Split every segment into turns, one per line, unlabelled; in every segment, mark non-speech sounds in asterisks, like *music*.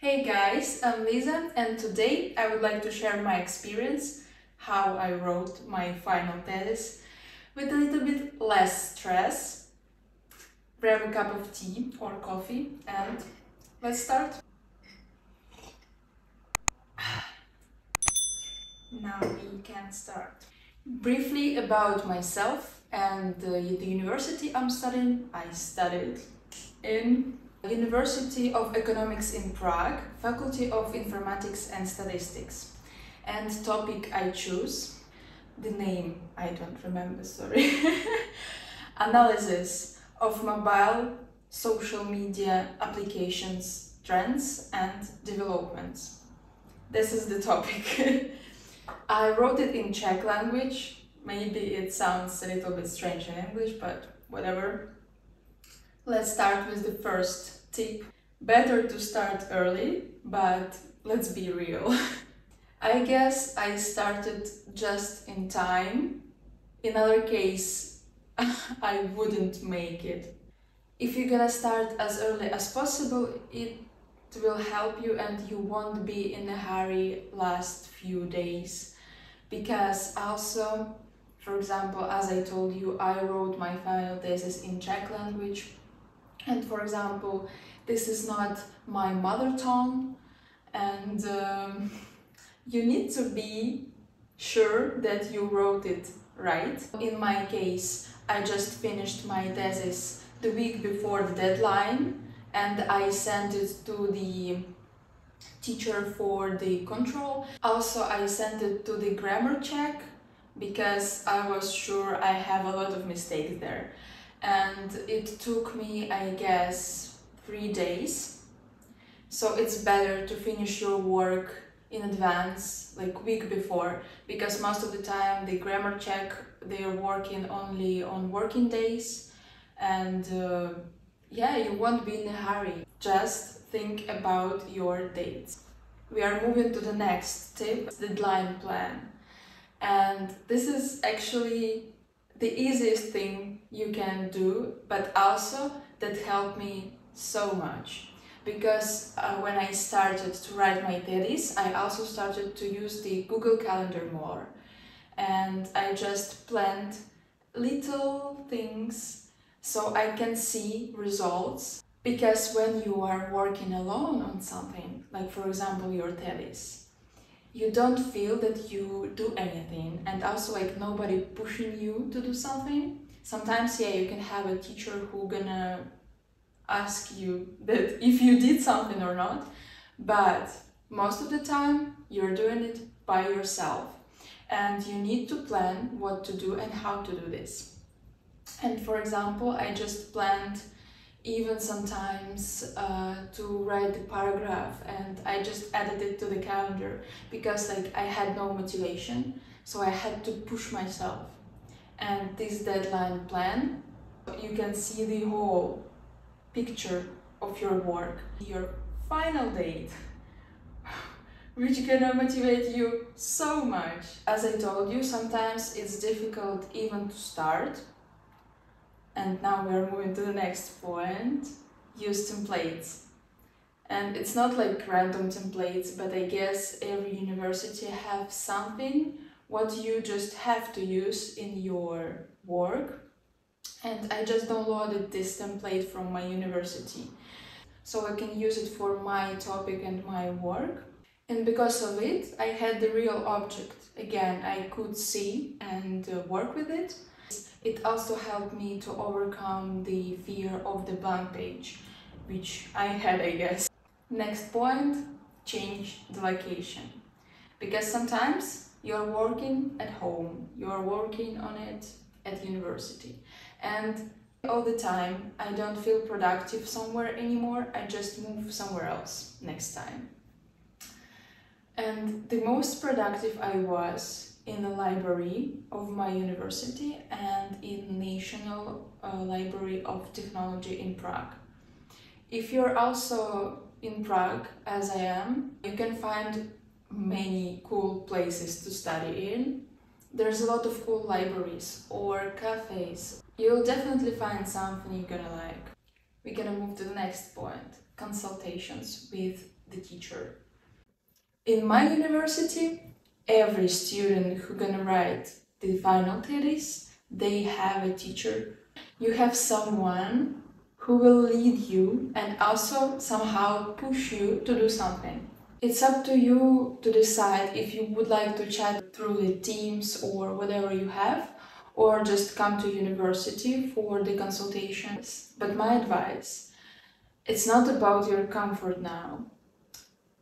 Hey guys, I'm Liza and today I would like to share my experience, how I wrote my final thesis with a little bit less stress. Grab a cup of tea or coffee and let's start. *sighs* Now we can start. Briefly about myself and uh, the university I'm studying. I studied in University of Economics in Prague, Faculty of Informatics and Statistics. And topic I choose, the name I don't remember, sorry. *laughs* Analysis of mobile social media applications, trends and developments. This is the topic. *laughs* I wrote it in Czech language. Maybe it sounds a little bit strange in English, but whatever. Let's start with the first tip. Better to start early, but let's be real. *laughs* I guess I started just in time. In other case, *laughs* I wouldn't make it. If you're gonna start as early as possible, it will help you and you won't be in a hurry last few days. Because also, for example, as I told you, I wrote my final thesis in Czech language and for example, this is not my mother tongue and um, you need to be sure that you wrote it right. In my case, I just finished my thesis the week before the deadline and I sent it to the teacher for the control. Also, I sent it to the grammar check because I was sure I have a lot of mistakes there and it took me I guess three days. So it's better to finish your work in advance like week before because most of the time the grammar check they're working only on working days. And uh, yeah you won't be in a hurry. Just think about your dates. We are moving to the next tip deadline plan. And this is actually the easiest thing you can do, but also that helped me so much. Because uh, when I started to write my thesis, I also started to use the Google Calendar more. And I just planned little things so I can see results. Because when you are working alone on something, like for example your thesis, you don't feel that you do anything and also like nobody pushing you to do something sometimes yeah you can have a teacher who gonna ask you that *laughs* if you did something or not but most of the time you're doing it by yourself. And you need to plan what to do and how to do this. And for example i just planned even sometimes uh, to write the paragraph and I just added it to the calendar because like I had no motivation so I had to push myself and this deadline plan you can see the whole picture of your work your final date *laughs* which gonna motivate you so much as I told you sometimes it's difficult even to start and now we're moving to the next point, use templates. And it's not like random templates, but I guess every university have something what you just have to use in your work. And I just downloaded this template from my university. So I can use it for my topic and my work. And because of it, I had the real object. Again, I could see and uh, work with it. It also helped me to overcome the fear of the blank page, which I had, I guess. Next point, change the location. Because sometimes you're working at home, you're working on it at university. And all the time, I don't feel productive somewhere anymore, I just move somewhere else next time. And the most productive I was in the library of my university and in National uh, Library of Technology in Prague. If you're also in Prague, as I am, you can find many cool places to study in. There's a lot of cool libraries or cafes. You'll definitely find something you're gonna like. We're gonna move to the next point, consultations with the teacher. In my university, every student who gonna write the final thesis, they have a teacher. You have someone who will lead you and also somehow push you to do something. It's up to you to decide if you would like to chat through the Teams or whatever you have, or just come to university for the consultations. But my advice, it's not about your comfort now.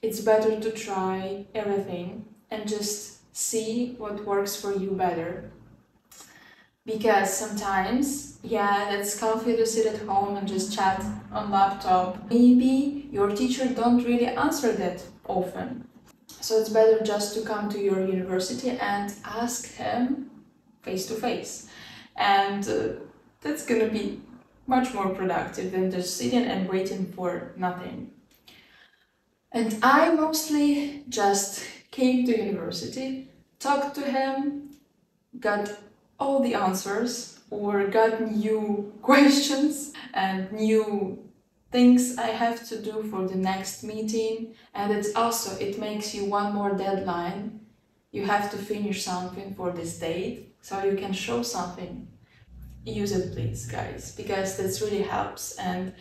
It's better to try everything and just see what works for you better because sometimes yeah that's comfy to sit at home and just chat on laptop maybe your teacher don't really answer that often. So it's better just to come to your university and ask him face to face and uh, that's gonna be much more productive than just sitting and waiting for nothing. And i mostly just came to university talked to him got all the answers or got new *laughs* questions and new things I have to do for the next meeting and it's also it makes you one more deadline. You have to finish something for this date so you can show something. Use it please guys because this really helps and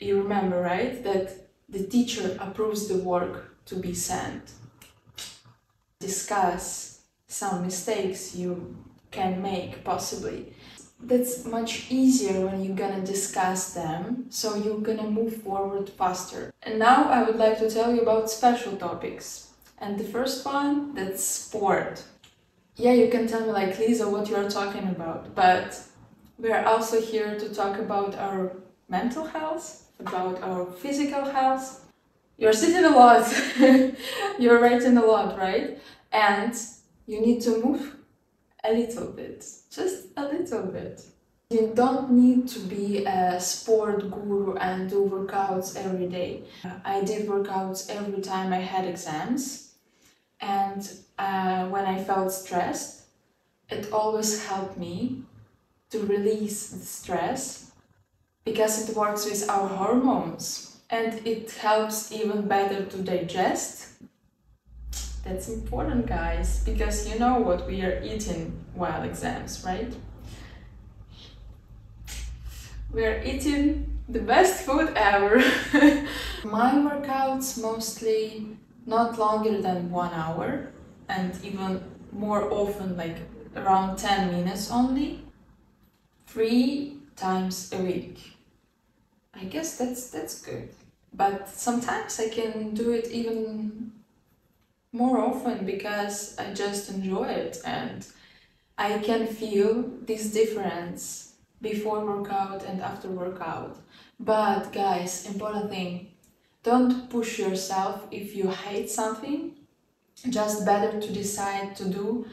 you remember right that the teacher approves the work to be sent. Discuss some mistakes you can make possibly that's much easier when you're gonna discuss them so you're gonna move forward faster. And now i would like to tell you about special topics. And the first one that's sport. Yeah you can tell me like liza what you are talking about but we are also here to talk about our mental health about our physical health. You're sitting a lot. *laughs* You're writing a lot right? And you need to move a little bit, just a little bit. You don't need to be a sport guru and do workouts every day. I did workouts every time I had exams, and uh, when I felt stressed, it always helped me to release the stress because it works with our hormones and it helps even better to digest that's important, guys, because you know what we are eating while exams, right? We are eating the best food ever. *laughs* My workouts mostly not longer than one hour and even more often like around 10 minutes only three times a week i guess that's that's good but sometimes i can do it even more often because I just enjoy it and I can feel this difference before workout and after workout. But guys, important thing, don't push yourself if you hate something. Just better to decide to do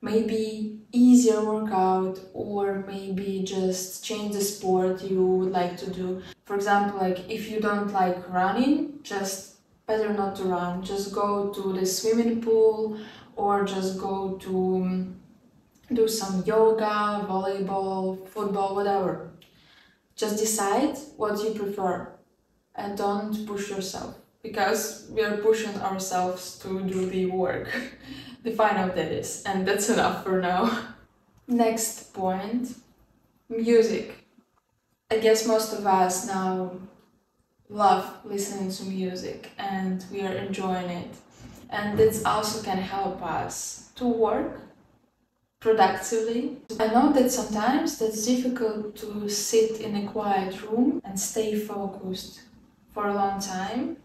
maybe easier workout or maybe just change the sport you would like to do. For example, like if you don't like running, just better not to run. Just go to the swimming pool or just go to um, do some yoga, volleyball, football, whatever. Just decide what you prefer and don't push yourself because we are pushing ourselves to do the work, *laughs* the final that is, and that's enough for now. *laughs* Next point music. I guess most of us now love listening to music and we are enjoying it. And this also can help us to work productively. I know that sometimes that's difficult to sit in a quiet room and stay focused for a long time,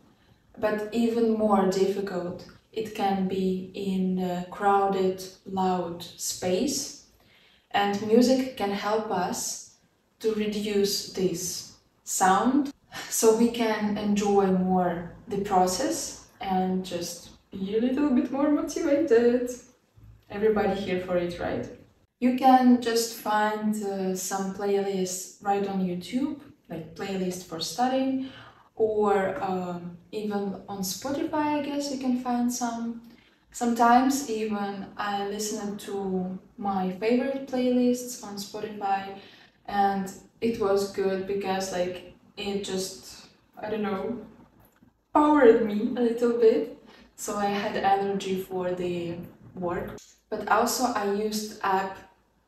but even more difficult it can be in a crowded, loud space. And music can help us to reduce this sound so we can enjoy more the process and just be a little bit more motivated. Everybody here for it, right? You can just find uh, some playlists right on YouTube, like playlist for studying, or um, even on Spotify, I guess you can find some. Sometimes even I listen to my favorite playlists on Spotify and it was good because like it just I don't know powered me a little bit. So I had energy for the work. But also I used app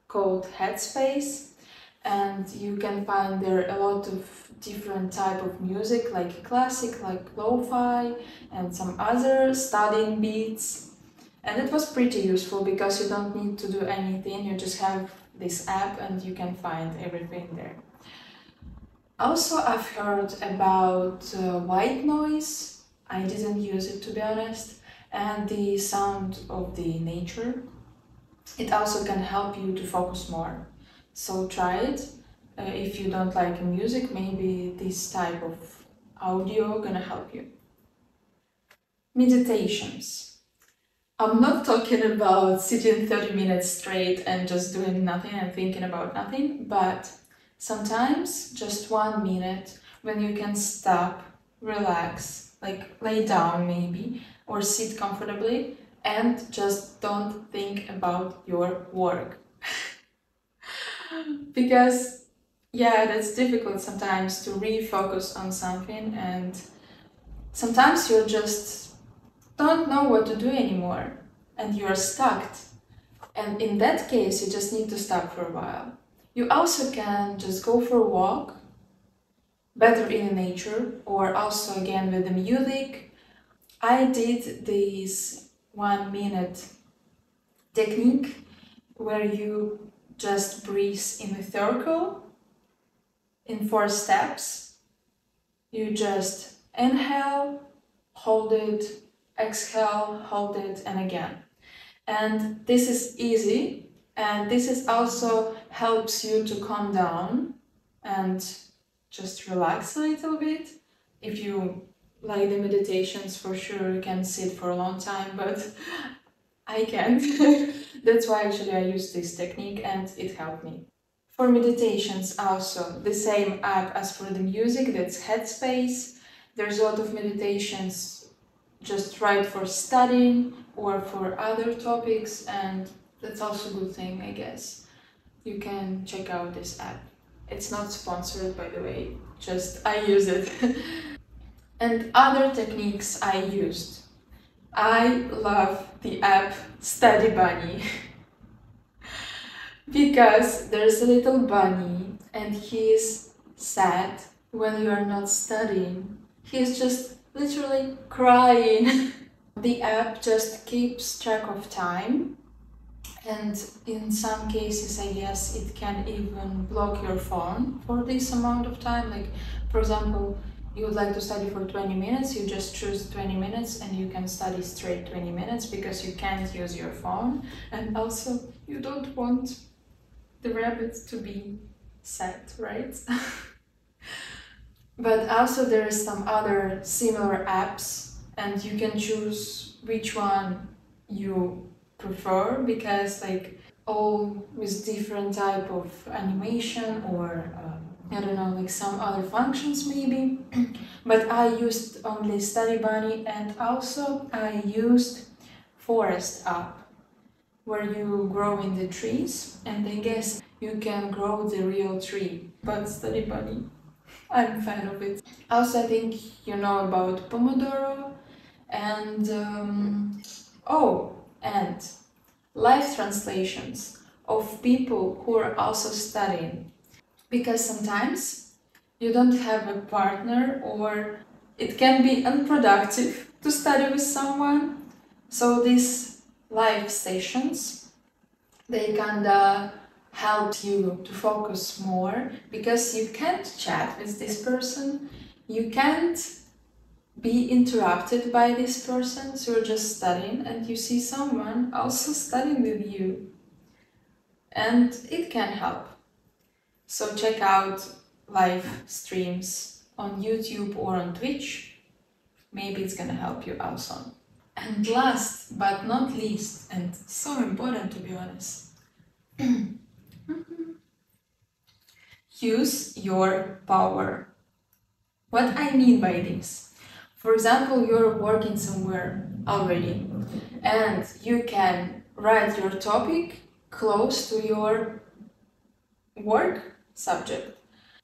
called Headspace and you can find there a lot of different type of music like classic like lo-fi and some other studying beats and it was pretty useful because you don't need to do anything you just have this app and you can find everything there also i've heard about uh, white noise. I didn't use it to be honest. And the sound of the nature. It also can help you to focus more. So try it. Uh, if you don't like music maybe this type of audio gonna help you. Meditations. I'm not talking about sitting 30 minutes straight and just doing nothing and thinking about nothing but sometimes just one minute when you can stop relax like lay down maybe or sit comfortably and just don't think about your work *laughs* because yeah, that's difficult sometimes to refocus on something and sometimes you just don't know what to do anymore and you're stuck. And in that case, you just need to stop for a while. You also can just go for a walk, better in nature, or also again with the music. I did this one minute technique where you just breathe in a circle in four steps. You just inhale, hold it, exhale, hold it, and again. And this is easy, and this is also helps you to calm down and just relax a little bit. If you like the meditations, for sure you can sit for a long time, but *laughs* I can't. *laughs* That's why actually I use this technique and it helped me. For meditations also, the same app as for the music, that's Headspace. There's a lot of meditations just right for studying or for other topics and that's also a good thing, I guess. You can check out this app. It's not sponsored, by the way, just *laughs* I use it. and other techniques I used. I love the app Study Bunny. *laughs* because there's a little bunny and he's sad when you are not studying. He's just literally crying. *laughs* the app just keeps track of time and in some cases I guess it can even block your phone for this amount of time like for example you would like to study for 20 minutes you just choose 20 minutes and you can study straight 20 minutes because you can't use your phone and also you don't want the rabbit to be sad, right? *laughs* but also there is some other similar apps and you can choose which one you prefer because like all with different type of animation or um, I don't know like some other functions maybe *clears throat* but I used only Study Bunny and also I used Forest app where you grow in the trees and I guess you can grow the real tree. But study bunny, *laughs* I'm fan of it. Also, I think you know about Pomodoro and um, oh, and live translations of people who are also studying because sometimes you don't have a partner or it can be unproductive to study with someone so these live sessions. They kinda help you to focus more because you can't chat with this person, you can't be interrupted by this person, so you're just studying and you see someone also studying with you. And it can help. So check out live streams on YouTube or on Twitch. Maybe it's gonna help you also. And last but not least, and so important to be honest, *clears throat* use your power. What I mean by this? For example, you're working somewhere already and you can write your topic close to your work subject.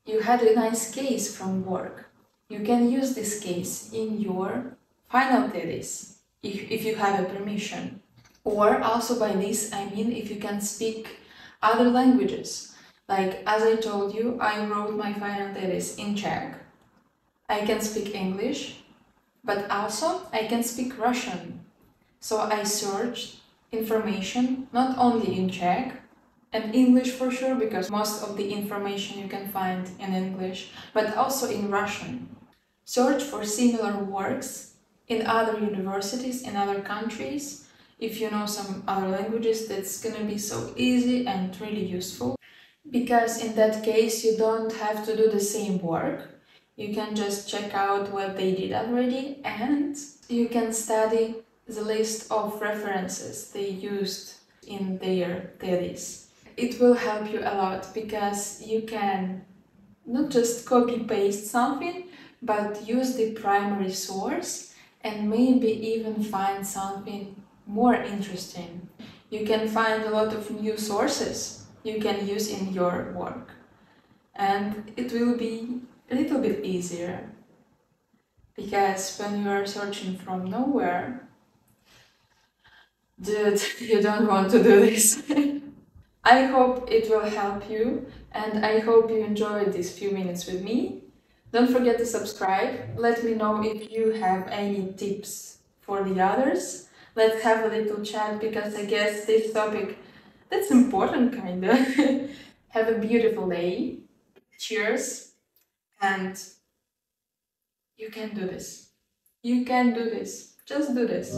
You had a nice case from work You can use this case in your final thesis if, if you have a permission. Or also by this I mean if you can speak other languages. Like as I told you, I wrote my final thesis in Czech. I can speak English, but also I can speak Russian. So I searched information not only in Czech and English for sure because most of the information you can find in English, but also in Russian. Search for similar works in other universities in other countries. If you know some other languages, that's gonna be so easy and really useful because in that case you don't have to do the same work. You can just check out what they did already and you can study the list of references they used in their thesis. It will help you a lot because you can not just copy paste something but use the primary source and maybe even find something more interesting. You can find a lot of new sources you can use in your work and it will be a little bit easier because when you are searching from nowhere dude *laughs* you don't want to do this *laughs* I hope it will help you and I hope you enjoyed these few minutes with me don't forget to subscribe. Let me know if you have any tips for the others. Let's have a little chat because I guess this topic that's important kinda. *laughs* have a beautiful day. Cheers. And you can do this. You can do this. Just do this.